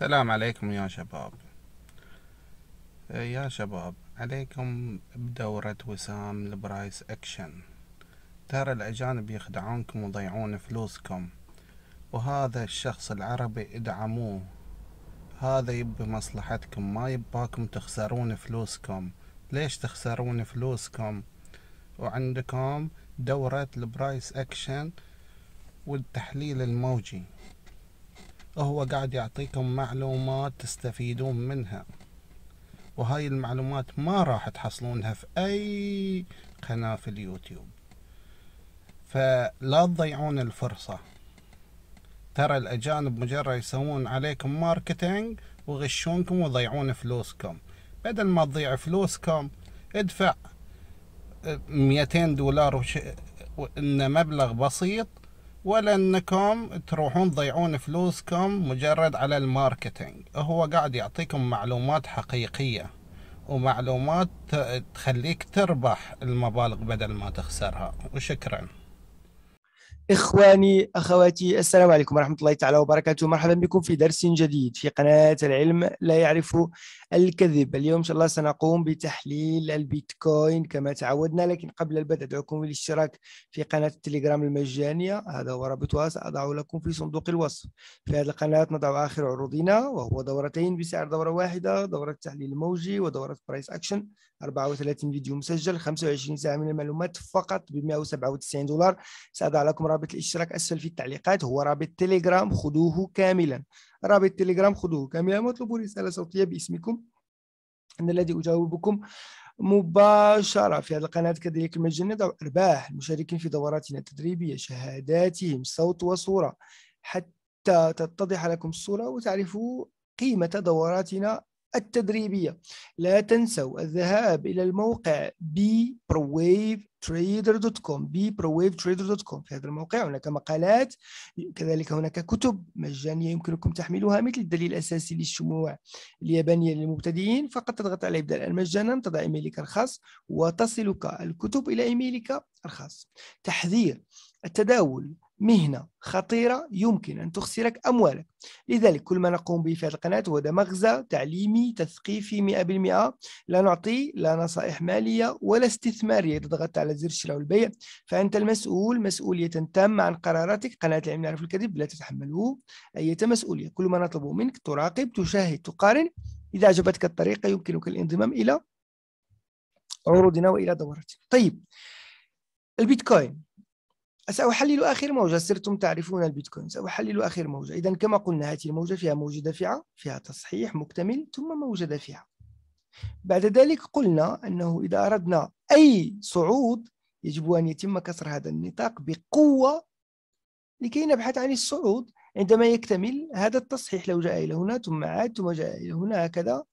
السلام عليكم يا شباب. يا شباب عليكم بدورة وسام ال price action. ترى الأجانب يخدعونكم ويضيعون فلوسكم وهذا الشخص العربي ادعموه. هذا يبي مصلحتكم ما يباكم تخسرون فلوسكم. ليش تخسرون فلوسكم؟ وعندكم دورة ال price action والتحليل الموجي. هو قاعد يعطيكم معلومات تستفيدون منها. وهاي المعلومات ما راح تحصلونها في أي قناة في اليوتيوب. فلا تضيعون الفرصة. ترى الأجانب مجرد يسوون عليكم ماركتينج ويغشونكم ويضيعون فلوسكم. بدل ما تضيع فلوسكم ادفع 200 دولار وش... إن مبلغ بسيط ولا انكم تروحون تضيعون فلوسكم مجرد على الماركتينج. هو قاعد يعطيكم معلومات حقيقية ومعلومات تخليك تربح المبالغ بدل ما تخسرها. وشكرا. إخواني أخواتي السلام عليكم ورحمة الله تعالى وبركاته. مرحبا بكم في درس جديد في قناة العلم لا يعرف الكذب. اليوم إن شاء الله سنقوم بتحليل البيتكوين كما تعودنا لكن قبل البدء أدعوكم بالاشتراك في قناة التليجرام المجانية. هذا هو رابطها سأضع لكم في صندوق الوصف. في هذه القناة نضع آخر عروضنا وهو دورتين بسعر دورة واحدة دورة تحليل الموجي ودورة price action 34 فيديو مسجل 25 ساعة من المعلومات فقط ب 197 دولار. سأضع لكم رابط الاشتراك أسفل في التعليقات هو رابط تليجرام خذوه كاملا. رابط تليجرام خذوه كاملا. واطلبوا رسالة صوتية باسمكم. أنا الذي أجاوبكم مباشرة في هذه القناة. كذلك المجانية أرباح المشاركين في دوراتنا التدريبية. شهاداتهم صوت وصورة. حتى تتضح لكم الصورة وتعرفوا قيمة دوراتنا التدريبية. لا تنسوا الذهاب إلى الموقع bprowavetrader.com bprowavetrader.com في هذا الموقع هناك مقالات كذلك هناك كتب مجانية يمكنكم تحميلها مثل الدليل الأساسي للشموع اليابانية للمبتدئين. فقط تضغط على إبداء مجانا تضع إيميلك الخاص وتصلك الكتب إلى إيميلك الخاص. تحذير التداول مهنة خطيرة يمكن أن تخسرك أموالك. لذلك كل ما نقوم به في هذه القناة هو مغزى تعليمي تثقيفي 100% لا نعطي لا نصائح مالية ولا استثمارية. إذا ضغطت على زر الشراء والبيع فأنت المسؤول مسؤولية تامة عن قراراتك. قناة العلم يعرف الكذب لا تتحمله أي مسؤولية كل ما نطلبه منك تراقب تشاهد تقارن. إذا عجبتك الطريقة يمكنك الانضمام إلى عروضنا وإلى دوراتنا طيب البيتكوين. سأحلل آخر موجة. صرتم تعرفون البيتكوين. سأحلل آخر موجة. إذا كما قلنا هذه الموجة فيها موجة دافعة فيها تصحيح مكتمل ثم موجة دافعة بعد ذلك قلنا أنه إذا أردنا أي صعود يجب أن يتم كسر هذا النطاق بقوة لكي نبحث عن الصعود. عندما يكتمل هذا التصحيح لو جاء إلى هنا ثم عاد ثم جاء إلى هنا هكذا.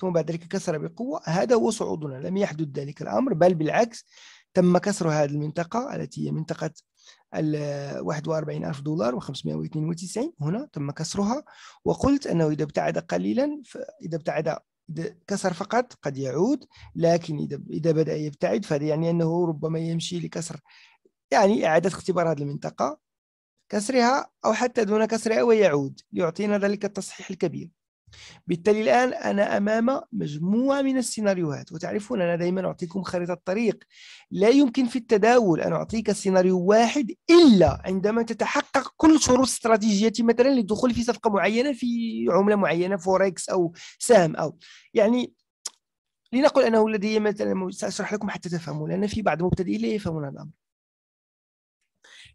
ثم بعد ذلك كسر بقوة. هذا هو صعودنا. لم يحدث ذلك الأمر بل بالعكس تم كسر هذه المنطقة التي هي منطقة ال 41 ألف دولار و592 هنا تم كسرها. وقلت أنه إذا ابتعد قليلا إذا ابتعد كسر فقط قد يعود لكن إذا بدأ يبتعد فهذا يعني أنه ربما يمشي لكسر يعني إعادة اختبار هذه المنطقة كسرها أو حتى دون كسرها ويعود ليعطينا ذلك التصحيح الكبير. بالتالي الآن أنا أمام مجموعة من السيناريوهات وتعرفون أنا دائما أعطيكم خريطة طريق لا يمكن في التداول أن أعطيك سيناريو واحد إلا عندما تتحقق كل شروط استراتيجية مثلا للدخول في صفقة معينة في عملة معينة فوركس أو سهم أو. يعني لنقل أنه لدي مثلا سأشرح لكم حتى تفهموا لأن في بعض المبتدئين لا يفهمون هذا الأمر.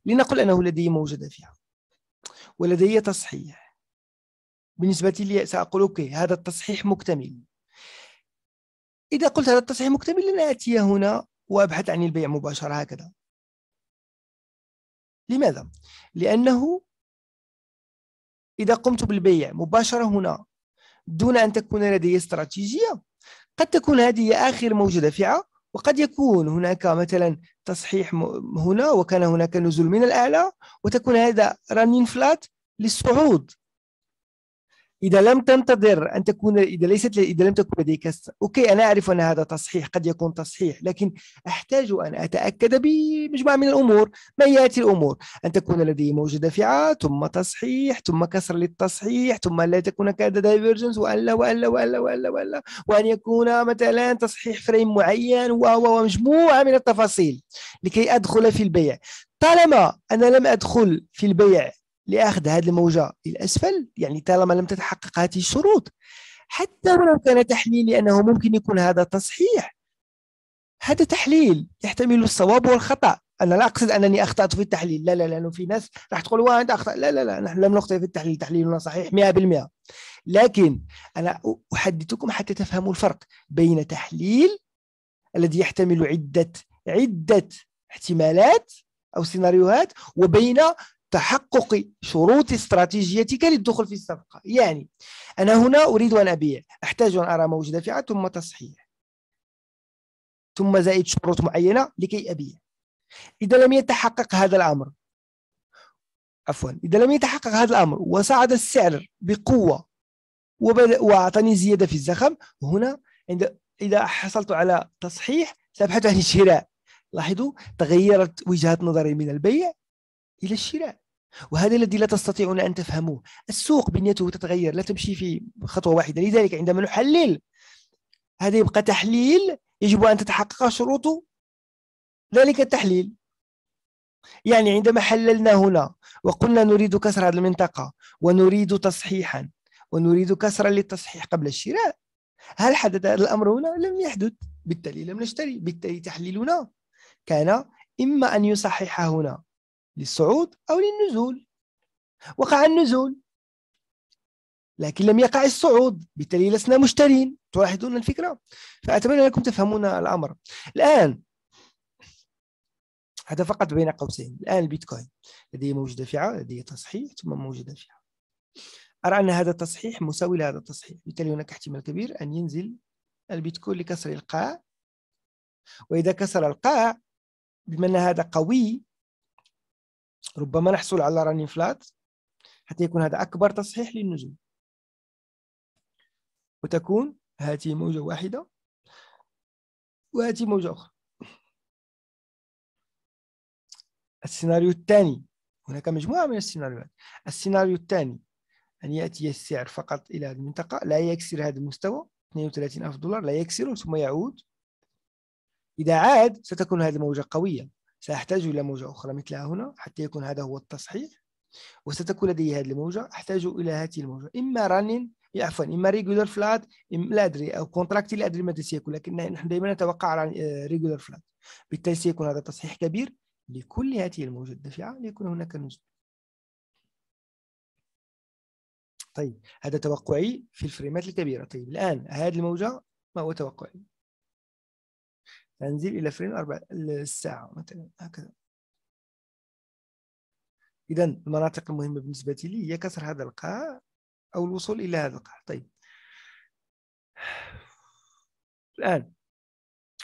لنقل أنه لدي موجة فيها. ولدي تصحيح. بالنسبة لي سأقول okay هذا التصحيح مكتمل. إذا قلت هذا التصحيح مكتمل لن آتي هنا وأبحث عن البيع مباشرة هكذا. لماذا؟ لأنه إذا قمت بالبيع مباشرة هنا دون أن تكون لدي استراتيجية قد تكون هذه آخر موجة دافعة وقد يكون هناك مثلا تصحيح هنا وكان هناك نزول من الأعلى وتكون هذا رانين فلات للصعود. إذا لم تنتظر أن تكون إذا ليست إذا لم تكن لديك أوكي أنا أعرف أن هذا تصحيح قد يكون تصحيح لكن أحتاج أن أتأكد بمجموعة من الأمور. ما هي الأمور؟ أن تكون لدي موجة دافعة ثم تصحيح ثم كسر للتصحيح ثم لا تكون كذا divergence وإلى وإلى وإلى وإلى وإلى وأن يكون مثلا تصحيح frame معين ومجموعة من التفاصيل لكي أدخل في البيع. طالما أنا لم أدخل في البيع لأخذ هذه الموجة الأسفل يعني طالما لم تتحقق هذه الشروط. حتى ولو كان تحليل لأنه ممكن يكون هذا تصحيح هذا تحليل يحتمل الصواب والخطأ. أنا لا أقصد أنني أخطأت في التحليل لا لا لأنه في ناس راح تقول واه انت اخطا لا لا لا نحن لم نخطئ في التحليل تحليلنا صحيح 100% لكن أنا أحدثكم حتى تفهموا الفرق بين تحليل الذي يحتمل عدة عدة احتمالات أو سيناريوهات وبين تحقق شروط استراتيجيتك للدخول في الصفقة يعني أنا هنا أريد أن أبيع أحتاج أن أرى موجة دافعة ثم تصحيح. ثم زائد شروط معينة لكي أبيع. إذا لم يتحقق هذا الأمر عفوا إذا لم يتحقق هذا الأمر وصعد السعر بقوة وأعطاني زيادة في الزخم هنا عند إذا حصلت على تصحيح سأبحث عن الشراء. لاحظوا تغيرت وجهة نظري من البيع إلى الشراء. وهذا الذي لا تستطيعون أن تفهموه. السوق بنيته تتغير لا تمشي في خطوة واحدة. لذلك عندما نحلل هذا يبقى تحليل يجب أن تتحقق شروط ذلك التحليل. يعني عندما حللنا هنا وقلنا نريد كسر هذه المنطقة ونريد تصحيحا ونريد كسرا للتصحيح قبل الشراء هل حدث هذا الأمر هنا؟ لم يحدث. بالتالي لم نشتري. بالتالي تحليلنا كان إما أن يصحح هنا للصعود أو للنزول. وقع النزول. لكن لم يقع الصعود بالتالي لسنا مشترين تلاحظون الفكرة. فأتمنى أنكم تفهمون الأمر. الآن هذا فقط بين قوسين. الآن البيتكوين. لديه موجة دافعة لديه تصحيح ثم موجة دافعة. أرى أن هذا التصحيح مساوي لهذا التصحيح. بالتالي هناك احتمال كبير أن ينزل البيتكوين لكسر القاع. وإذا كسر القاع بما أن هذا قوي ربما نحصل على راني فلات حتى يكون هذا أكبر تصحيح للنزول وتكون هذه موجة واحدة وهذه موجة أخرى. السيناريو الثاني هناك مجموعة من السيناريوهات. السيناريو الثاني أن يأتي السعر فقط إلى هذه المنطقة لا يكسر هذا المستوى 32 ألف دولار لا يكسره ثم يعود. إذا عاد ستكون هذه الموجة قوية. سأحتاج إلى موجة أخرى مثلها هنا حتى يكون هذا هو التصحيح وستكون لدي هذه الموجة أحتاج إلى هذه الموجة. إما running عفوا إما regular flat لا أدري أو contracting لا أدري ماذا سيكون لكن نحن دائما نتوقع على regular flat بالتالي سيكون هذا تصحيح كبير لكل هذه الموجة الدافعة ليكون هناك نزول. طيب هذا توقعي في ال frameات الكبيرة. طيب الآن هذه الموجة ما هو توقعي؟ تنزيل إلى فريم أربع الساعة مثلا هكذا. إذا المناطق المهمة بالنسبة لي هي كسر هذا القاع أو الوصول إلى هذا القاع. طيب. الآن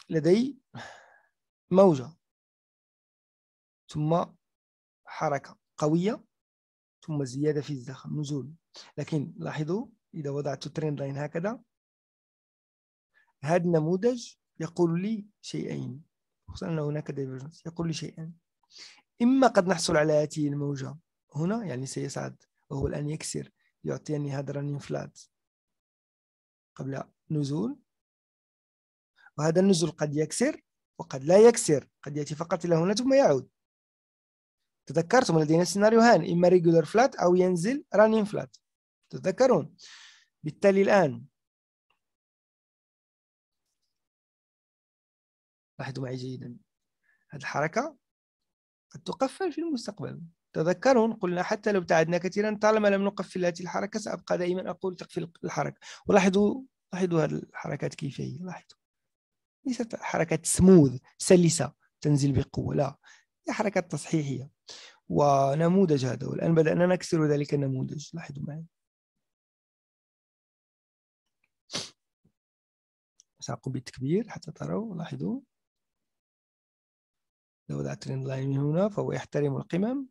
لدي موجة. ثم حركة قوية. ثم زيادة في الزخم نزول. لكن لاحظوا إذا وضعت trend line هكذا هذا النموذج يقول لي شيئين. خصوصا أن هناك divergence يقول لي شيئين. إما قد نحصل على هذه الموجة هنا يعني سيصعد وهو الآن يكسر يعطيني هذا running flat قبل نزول. وهذا النزول قد يكسر وقد لا يكسر قد يأتي فقط إلى هنا ثم يعود. تذكرتم لدينا سيناريوهان إما regular flat أو ينزل running flat تذكرون. بالتالي الآن لاحظوا معي جيدا. هذه الحركة قد تقفل في المستقبل. تذكرون قلنا حتى لو ابتعدنا كثيرا طالما لم نقفل هذه الحركة سأبقى دائما أقول تقفل الحركة. ولاحظوا لاحظوا هذه الحركات كيف هي؟ لاحظوا. ليست حركات سموذ سلسة تنزل بقوة. لا هي حركات تصحيحية. ونموذج هذا. والآن بدأنا نكسر ذلك النموذج. لاحظوا معي. سأقوم بالتكبير حتى تروا. لاحظوا. لو وضعت ترند لاين هنا فهو يحترم القمم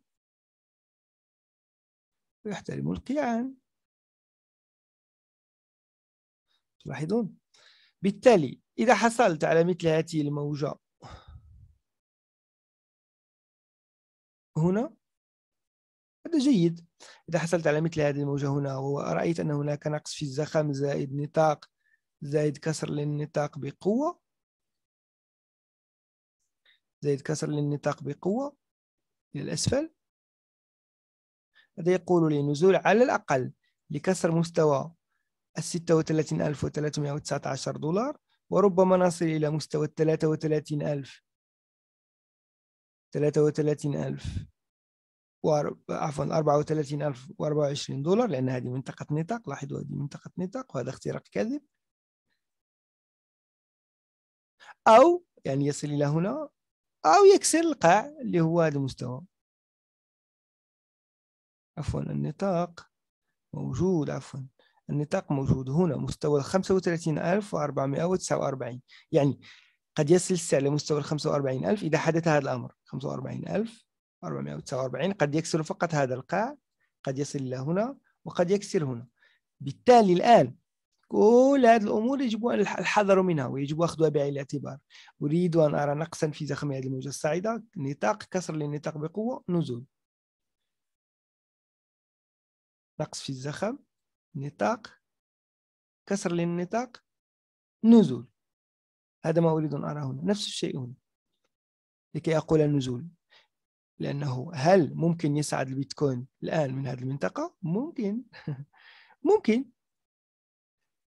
ويحترم القيعان تلاحظون؟ بالتالي إذا حصلت على مثل هذه الموجة هنا هذا جيد. إذا حصلت على مثل هذه الموجة هنا ورأيت أن هناك نقص في الزخم زائد نطاق زائد كسر للنطاق بقوة زائد كسر للنطاق بقوة إلى الأسفل. هذا يقول لي نزول على الأقل لكسر مستوى وتسعة عشر دولار وربما نصل إلى مستوى ثلاثة وثلاثين ألف عفوا 34024 دولار لأن هذه منطقة نطاق لاحظوا هذه منطقة نطاق وهذا اختراق كاذب. أو يعني يصل إلى هنا أو يكسر القاع اللي هو هذا المستوى. عفوا النطاق موجود عفوا. النطاق موجود. هنا مستوى 35449 يعني قد يصل السعر لمستوى ال 45000 إذا حدث هذا الأمر. 45449 قد يكسر فقط هذا القاع قد يصل إلى هنا وقد يكسر هنا. بالتالي الآن كل هذه الأمور يجب الحذر منها ويجب أخذها بعين الاعتبار. أريد أن أرى نقصا في زخم هذه الموجة. الصاعدة نطاق كسر للنطاق بقوة نزول. نقص في الزخم نطاق كسر للنطاق نزول. هذا ما أريد أن أرى هنا. نفس الشيء هنا. لكي أقول النزول لأنه هل ممكن يصعد البيتكوين الآن من هذه المنطقة؟ ممكن. ممكن.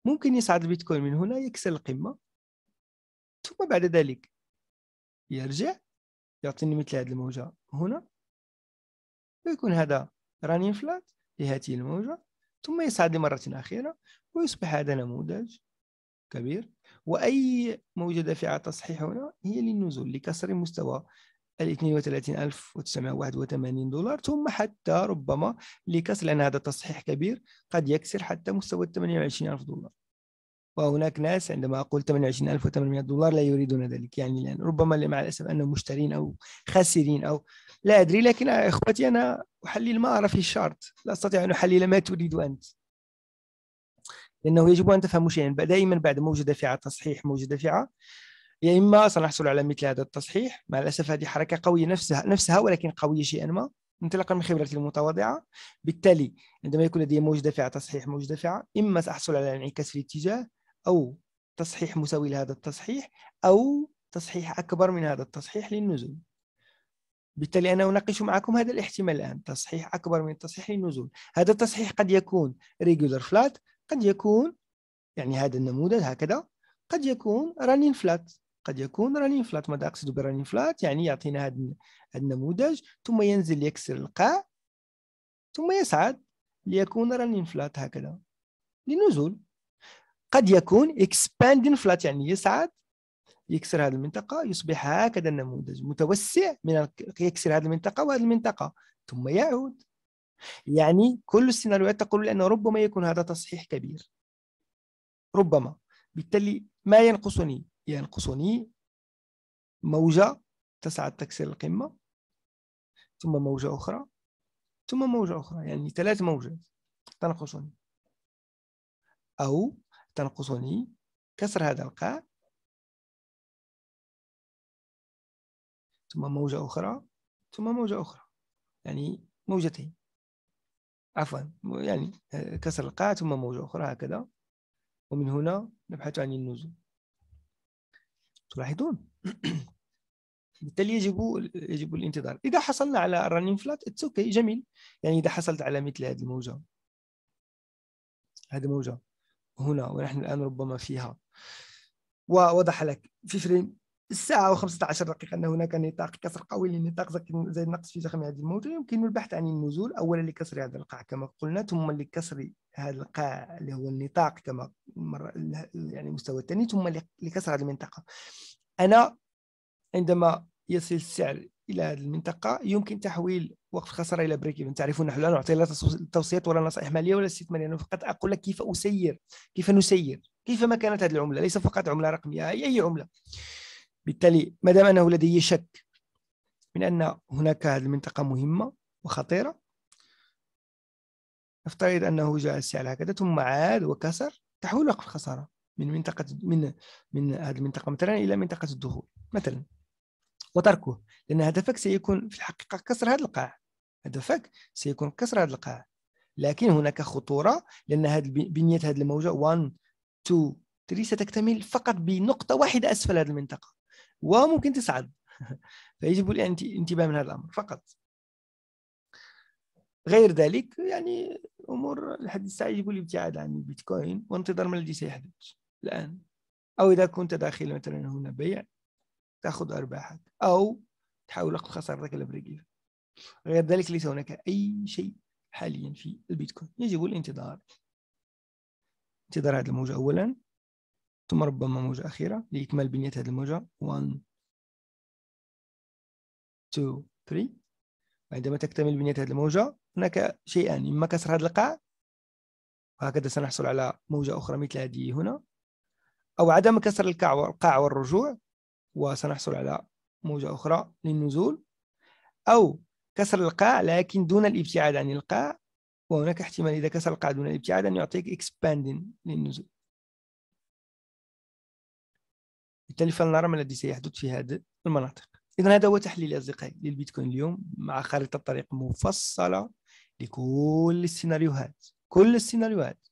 ممكن يصعد البيتكوين من هنا يكسر القمة. ثم بعد ذلك يرجع يعطيني مثل هذه الموجة هنا. ويكون هذا رانين فلات لهذه الموجة. ثم يصعد لمرة أخيرة ويصبح هذا نموذج كبير. وأي موجة دافعة تصحيح هنا هي للنزول لكسر مستوى ال 32981 دولار. ثم حتى ربما لكسر لأن هذا تصحيح كبير قد يكسر حتى مستوى ال 28000 دولار. وهناك ناس عندما أقول 28800 دولار لا يريدون ذلك. يعني لأن ربما مع الأسف أنهم مشترين أو خاسرين أو لا أدري لكن إخوتي أنا أحلل ما أرى في الشارت. لا أستطيع أن أحلل ما تريد أنت. لأنه يجب أن تفهموا شيئا. دائما بعد موجة دافعة تصحيح موجة دافعة يا إما سنحصل على مثل هذا التصحيح مع الأسف هذه حركة قوية نفسها نفسها ولكن قوية شيئا ما انطلاقا من خبرتي المتواضعة. بالتالي عندما يكون لدي موج دافعة تصحيح موج دافعة إما سأحصل على انعكاس في الاتجاه أو تصحيح مساوي لهذا التصحيح أو تصحيح أكبر من هذا التصحيح للنزول. بالتالي أنا أناقش معكم هذا الاحتمال الآن تصحيح أكبر من التصحيح للنزول. هذا التصحيح قد يكون regular flat قد يكون يعني هذا النموذج هكذا قد يكون running flat. قد يكون رانين فلات ماذا أقصد برانين فلات يعني يعطينا هذا النموذج ثم ينزل يكسر القاع ثم يصعد ليكون رانين فلات هكذا. لنزول. قد يكون expanding فلات يعني يصعد يكسر هذه المنطقة يصبح هكذا النموذج متوسع من يكسر هذه المنطقة وهذه المنطقة ثم يعود. يعني كل السيناريوهات تقول أنه ربما يكون هذا تصحيح كبير. ربما. بالتالي ما ينقصني ينقصني موجة تسعى تكسر القمة ثم موجة أخرى ثم موجة أخرى يعني ثلاث موجات تنقصني. أو تنقصني كسر هذا القاع ثم موجة أخرى ثم موجة أخرى يعني موجتين. عفوا يعني كسر القاع ثم موجة أخرى هكذا. ومن هنا نبحث عن النزول. تلاحظون؟ بالتالي يجب يجب الانتظار. إذا حصلنا على ال running flat it's okay جميل. يعني إذا حصلت على مثل هذه الموجة. هذه الموجه هنا ونحن الآن ربما فيها. ووضح لك في frame الساعة و15 دقيقة أن هناك نطاق كسر قوي للنطاق زي النقص في زخم هذه الموجة يمكن البحث عن النزول أولا لكسر هذا القاع كما قلنا ثم لكسر هذا القاع اللي هو النطاق كما مر يعني المستوى الثاني ثم لكسر هذه المنطقة. أنا عندما يصل السعر إلى هذه المنطقة يمكن تحويل وقف الخسارة إلى بريك إيفن تعرفون نحن لا نعطي لا توصيات ولا نصائح مالية ولا استثمارية أنا فقط أقول لك كيف أسير كيف نسير كيف ما كانت هذه العملة. ليس فقط عملة رقمية أي أي عملة. بالتالي ما دام أنه لدي شك من أن هناك هذه المنطقة مهمة وخطيرة نفترض أنه جاء السعر هكذا ثم عاد وكسر تحويل وقف الخسارة من منطقة من من هذه المنطقة مثلا إلى منطقة الدخول مثلا وتركه لأن هدفك سيكون في الحقيقة كسر هذا القاع. هدفك سيكون كسر هذا القاع. لكن هناك خطورة لأن هذه بنية هذه الموجة 1 2 3 ستكتمل فقط بنقطة واحدة أسفل هذه المنطقة. وممكن تصعد فيجب الانتباه من هذا الأمر. فقط. غير ذلك يعني أمور لحد الساعة يجب الابتعاد عن البيتكوين وانتظار ما الذي سيحدث الآن. أو إذا كنت داخل مثلا هنا بيع تأخذ أرباحك. أو تحاول أخذ خسارتك إلى غير ذلك ليس هناك أي شيء حاليا في البيتكوين. يجب الانتظار. انتظار هذه الموجة أولا. ثم ربما موجة أخيرة لإكمال بنية هذه الموجة. 1 2 3 عندما تكتمل بنية هذه الموجة هناك شيئان إما كسر هذا القاع وهكذا سنحصل على موجة أخرى مثل هذه هنا أو عدم كسر القاع والرجوع وسنحصل على موجة أخرى للنزول. أو كسر القاع لكن دون الإبتعاد عن القاع وهناك احتمال إذا كسر القاع دون الإبتعاد أن يعطيك expanding للنزول. بالتالي فلنرى ما الذي سيحدث في هذه المناطق. إذا هذا هو تحليل أصدقائي للبيتكوين اليوم مع خارطة طريق مفصلة لكل السيناريوهات كل السيناريوهات.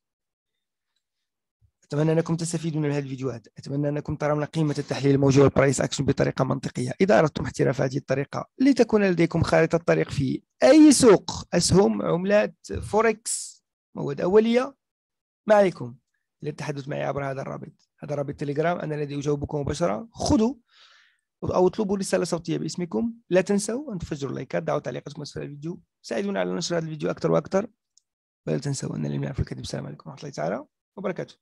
أتمنى أنكم تستفيدون من هذه الفيديوهات. أتمنى أنكم ترون قيمة التحليل الموجود وال price action بطريقة منطقية. إذا أردتم احتراف هذه الطريقة لتكون لديكم خارطة طريق في أي سوق أسهم عملات فوركس مواد أولية. ما عليكم. للتحدث معي عبر هذا الرابط. هذا رابط تليجرام أنا الذي أجاوبكم مباشرة. خذوا أو اطلبوا رسالة صوتية باسمكم. لا تنسوا أن تفجروا اللايكات دعوا تعليقاتكم أسفل الفيديو. ساعدونا على نشر هذا الفيديو أكثر وأكثر. ولا تنسوا أن العلم يعرف الكذب السلام عليكم ورحمة الله تعالى وبركاته.